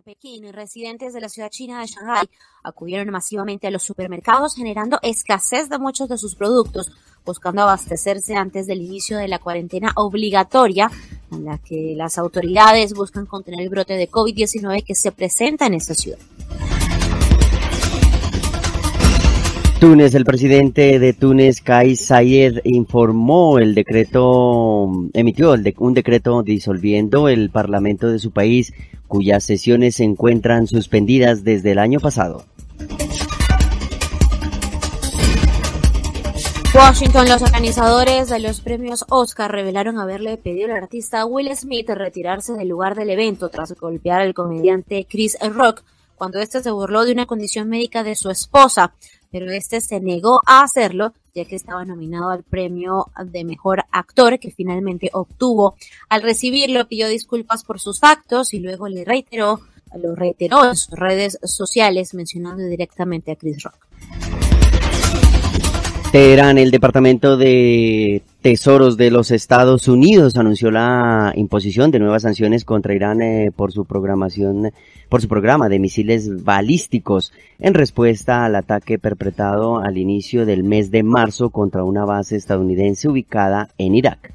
Pekín, residentes de la ciudad china de Shanghái acudieron masivamente a los supermercados generando escasez de muchos de sus productos, buscando abastecerse antes del inicio de la cuarentena obligatoria en la que las autoridades buscan contener el brote de COVID-19 que se presenta en esta ciudad. Túnez, el presidente de Túnez, Kais Sayed, informó el decreto, emitió un decreto disolviendo el parlamento de su país, cuyas sesiones se encuentran suspendidas desde el año pasado. Washington, los organizadores de los premios Oscar revelaron haberle pedido al artista Will Smith retirarse del lugar del evento tras golpear al comediante Chris Rock cuando éste se burló de una condición médica de su esposa pero este se negó a hacerlo ya que estaba nominado al premio de mejor actor que finalmente obtuvo. Al recibirlo pidió disculpas por sus actos y luego le reiteró, lo reiteró en sus redes sociales mencionando directamente a Chris Rock. Teherán, el Departamento de Tesoros de los Estados Unidos anunció la imposición de nuevas sanciones contra Irán eh, por su programación, por su programa de misiles balísticos en respuesta al ataque perpetrado al inicio del mes de marzo contra una base estadounidense ubicada en Irak.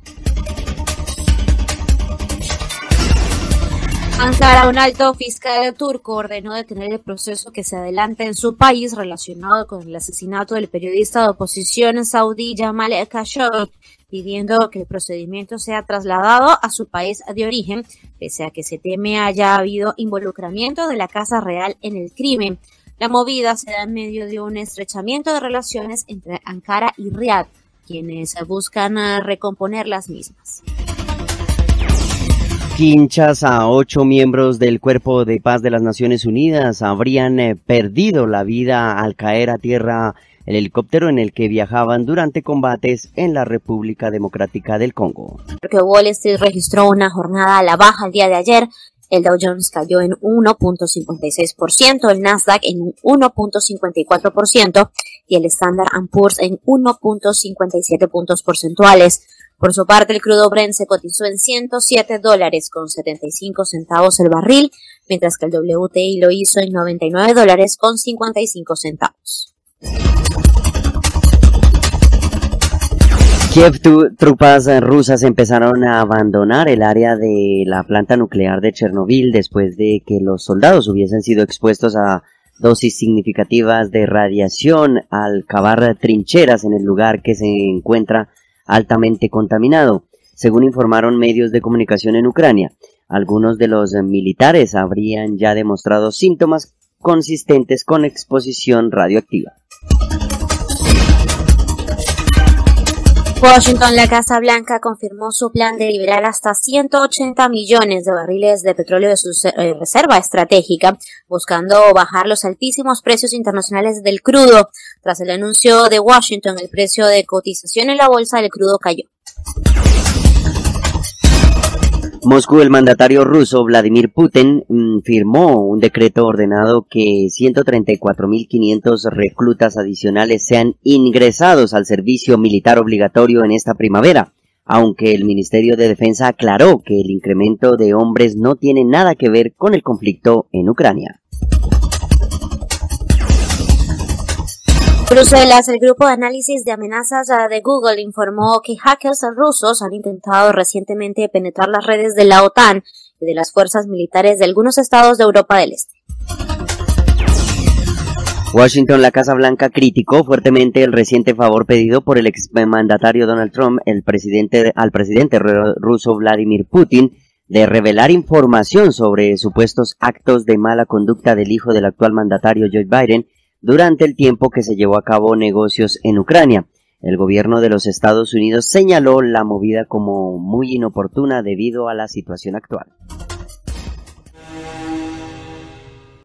Ankara, un alto fiscal turco, ordenó detener el proceso que se adelanta en su país relacionado con el asesinato del periodista de oposición saudí Jamal Khashoggi, pidiendo que el procedimiento sea trasladado a su país de origen, pese a que se teme haya habido involucramiento de la Casa Real en el crimen. La movida se da en medio de un estrechamiento de relaciones entre Ankara y Riad, quienes buscan recomponer las mismas. Quinchas a ocho miembros del Cuerpo de Paz de las Naciones Unidas habrían eh, perdido la vida al caer a tierra el helicóptero en el que viajaban durante combates en la República Democrática del Congo. Porque Wall Street registró una jornada a la baja el día de ayer. El Dow Jones cayó en 1.56%, el Nasdaq en 1.54% y el Standard Poor's en 1.57 puntos porcentuales. Por su parte, el crudo Brent se cotizó en 107 dólares con 75 centavos el barril, mientras que el WTI lo hizo en 99 dólares con 55 centavos. Kiev, tropas rusas empezaron a abandonar el área de la planta nuclear de Chernobyl después de que los soldados hubiesen sido expuestos a dosis significativas de radiación al cavar trincheras en el lugar que se encuentra altamente contaminado, según informaron medios de comunicación en Ucrania. Algunos de los militares habrían ya demostrado síntomas consistentes con exposición radioactiva. Washington, la Casa Blanca confirmó su plan de liberar hasta 180 millones de barriles de petróleo de su eh, reserva estratégica, buscando bajar los altísimos precios internacionales del crudo. Tras el anuncio de Washington, el precio de cotización en la bolsa del crudo cayó. Moscú, el mandatario ruso Vladimir Putin mm, firmó un decreto ordenado que 134.500 reclutas adicionales sean ingresados al servicio militar obligatorio en esta primavera, aunque el Ministerio de Defensa aclaró que el incremento de hombres no tiene nada que ver con el conflicto en Ucrania. Bruselas, el grupo de análisis de amenazas ah, de Google informó que hackers rusos han intentado recientemente penetrar las redes de la OTAN y de las fuerzas militares de algunos estados de Europa del Este. Washington, la Casa Blanca, criticó fuertemente el reciente favor pedido por el exmandatario Donald Trump el presidente, al presidente ruso Vladimir Putin de revelar información sobre supuestos actos de mala conducta del hijo del actual mandatario Joe Biden durante el tiempo que se llevó a cabo negocios en Ucrania. El gobierno de los Estados Unidos señaló la movida como muy inoportuna debido a la situación actual.